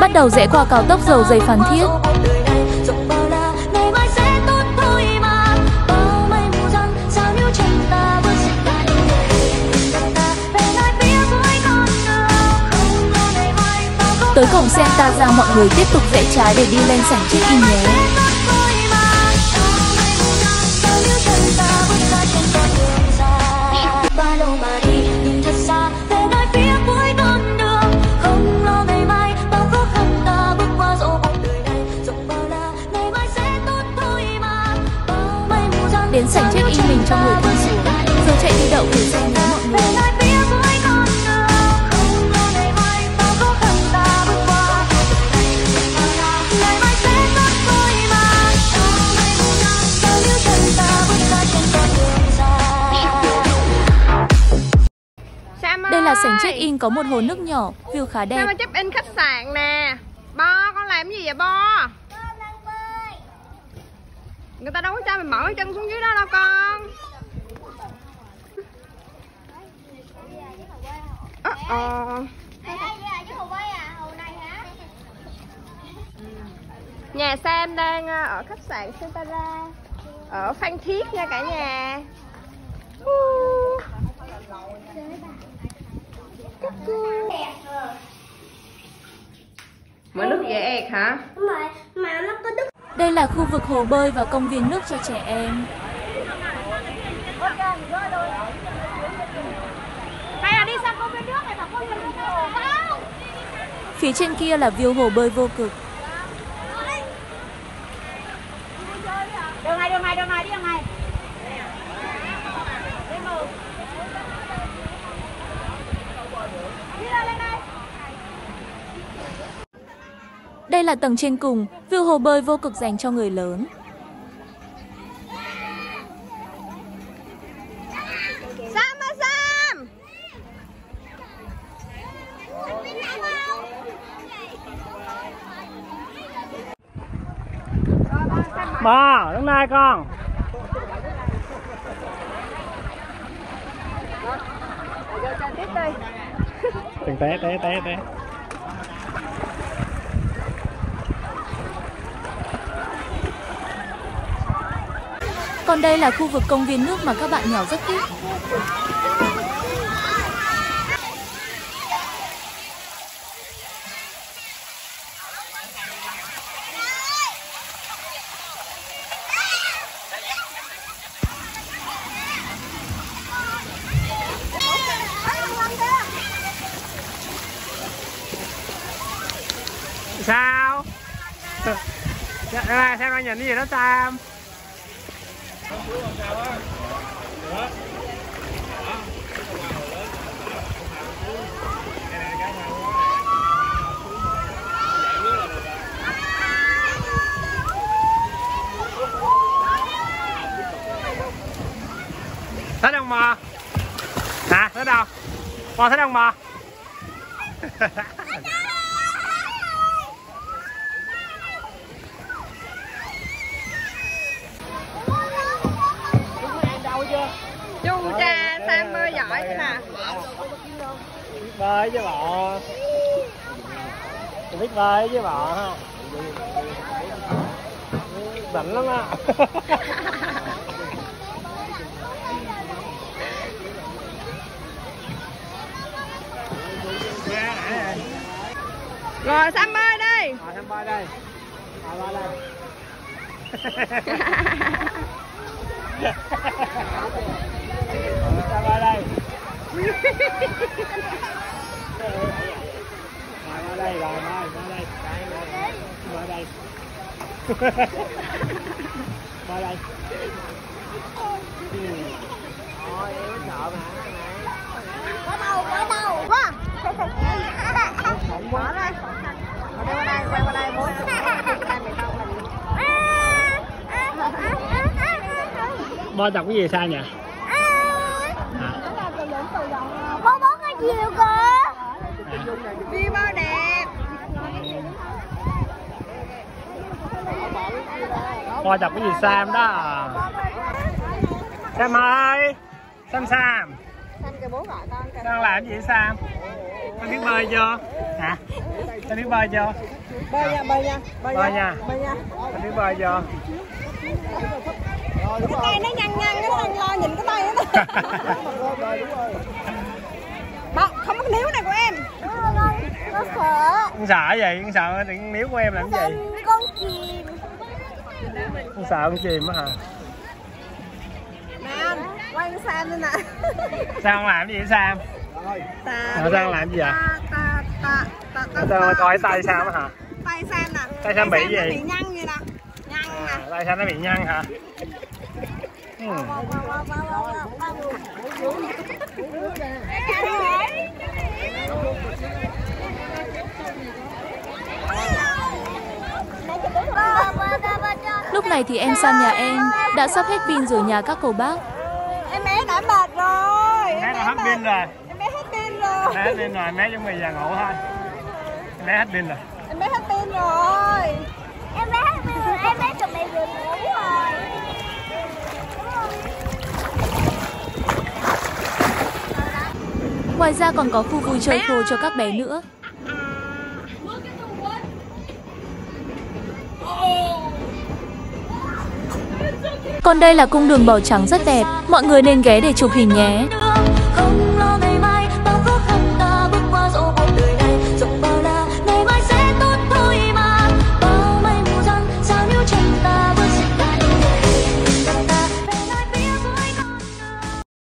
Bắt đầu rẽ qua cao tốc dầu dày Phan Thiết. Tới cổng xe ta ra, mọi người tiếp tục rẽ trái để đi lên sảnh check-in nhé. Mà Bao mây mù răng sao nếu chân ta bước ra trên con đường dài Sam ơi Đây là sảnh check-in có một hồ nước nhỏ, view khá đẹp. Sam ơi check in khách sạn nè? Bo con làm gì vậy Bo Người ta đâu có cho mình cái chân xuống dưới đó đâu con. Ờ ờ Nhà Sam đang ờ, ở khách sạn Santara Ở Phan Thiết nha cả nhà. Uh. Mở nước dễ ẹt hả? Đây là khu vực hồ bơi và công viên nước cho trẻ em. Đi Phía trên kia là view hồ bơi vô cực. Đường này, đường này, đường này, đi đường này Đây là tầng trên cùng, view hồ bơi vô cực dành cho người lớn. Sam ơi Sam! Bò, đứng đây con. Đừng té, té, té, té Còn đây là khu vực công viên nước mà các bạn nhỏ rất thích. Sao? Dạ, đây, xem đang nhìn cái gì đó Sam Thấy đồng mà Hả? Thấy đâu? Bò thấy đồng mà giỏi thế nè biết bơi bộ Tôi biết bơi chứ bộ ha. Đỉnh lắm á. Rồi Sam bơi đi Rồi em bơi đây. Rồi bơi đây Em bơi đây Rồi bơi đây, rồi bơi, bơi đây Bơi đây Bơi đây Ừ. Thôi em sợ mà Quá Mở đây qua đây qua đây, quay qua đây bố Bơi tập cái gì sai nhỉ? Hả? Đi bao đẹp Coi chọc cái gì Sam đó Sam ơi Sam Sam Sam kêu bố gọi con kìa Đang làm gì vậy Sam? Con biết bơi chưa? Hả? Con biết bơi chưa? Bơi nha, bơi nha Bơi nha. Bơi nha Con biết bơi chưa? Cái tay nó nhăn nhăn, nó đang lo nhìn cái tay nó Đó, không có cái níu này của em Nó sợ Con sợ gì? Con sợ đừng níu của em làm gì? con chìm Con sợ con chìm á hả? Nè anh, quay cái Sam lên nè Sao con làm gì vậy Sam? Ta Ờ, Sam làm gì vậy? Ta ta ta ta ta Sao coi tay Sam á hả? Tay Sam nè Tay Sam bị gì? bị nhăn vậy nè Nhăn nè À, tay Sam nó bị nhăn hả? Lúc này thì em Sam nhà em đã sắp hết pin rồi nhà các cô bác. Em bé đã mệt rồi Bé em đã hết pin rồi. Em bé hết pin rồi. Bé hết pin rồi, bé chuẩn bị giờ ngủ thôi. Bé hết pin rồi. Em bé hết pin rồi. Em bé em bé chuẩn bị vừa ngủ rồi. Ngoài ra còn có khu vui chơi khô cho các bé nữa. Còn đây là cung đường màu trắng rất đẹp, mọi người nên ghé để chụp hình nhé. không